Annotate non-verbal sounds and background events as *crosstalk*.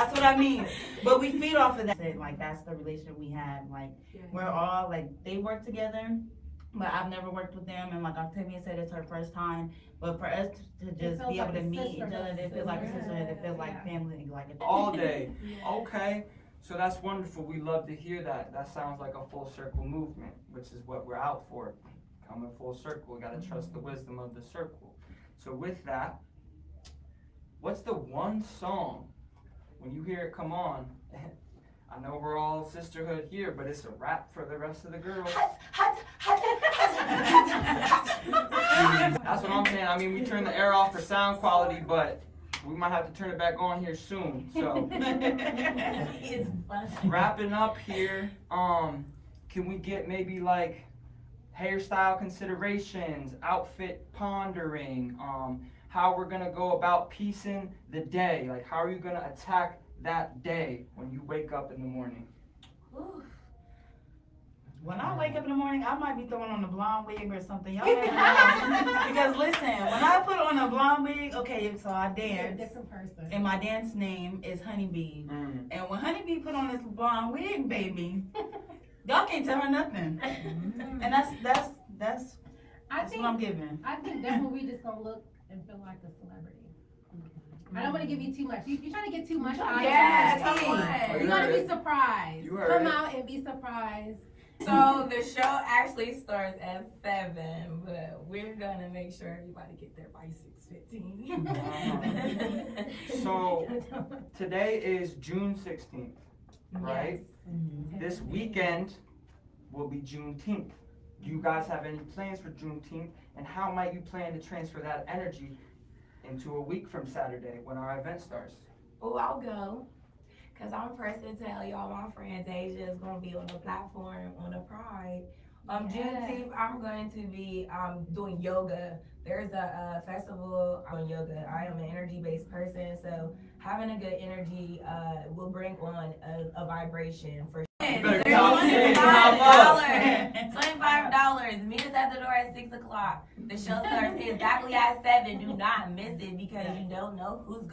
That's what I mean. But we feed off of that. Like that's the relationship we have. Like we're all like they work together. But I've never worked with them, and like Octavia said, it's her first time. But for us to just feels be able like to a meet each other, sisterhood. it feels like a sisterhood. It feels like Yeah. family. Like *laughs* all *laughs* day. Okay, so that's wonderful. We love to hear that. That sounds like a full circle movement, which is what we're out for. Coming full circle. We gotta mm-hmm. trust the wisdom of the circle. So with that, what's the one song when you hear it come on? *laughs* I know we're all sisterhood here, but it's a wrap for the rest of the girls. *laughs* That's what I'm saying. I mean, we turned the air off for sound quality, but we might have to turn it back on here soon. So *laughs* wrapping up here, um, can we get maybe like hairstyle considerations, outfit pondering, um, how we're gonna go about piecing the day? Like, how are you gonna attack that day when you wake up in the morning? When I wake up in the morning, I might be throwing on a blonde wig or something. Y'all never know. *laughs* because listen, when I put on a blonde wig, okay, so I You're a dance, different person. and my dance name is Honeybee. Mm. And when Honeybee put on this blonde wig, baby, *laughs* y'all can't tell her nothing. *laughs* And that's that's that's I that's think what I'm giving. I think definitely we just gonna look and feel like a celebrity. I don't want to give you too much. You, you're trying to get too much out of Yeah, come Oh, on. You gotta be surprised. You Come it. out and be surprised. So the show actually starts at seven, but we're gonna make sure everybody get there by six fifteen. *laughs* So today is June 16th, right? Mm-hmm. This weekend will be Juneteenth. Do you guys have any plans for Juneteenth? And how might you plan to transfer that energy into a week from Saturday when our event starts? Oh, I'll go. Cause I'm pressed to tell y'all my friend Asia is gonna be on the platform on the Pride. Um, Yes. Juneteenth, I'm going to be um doing yoga. There's a, uh festival on yoga. I am an energy-based person, so having a good energy uh will bring on a, a vibration for. better There's count in, $25. count up. Meet us at the door at six o'clock. The show starts exactly at seven. Do not miss it because you don't know who's going.